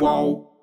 Whoa.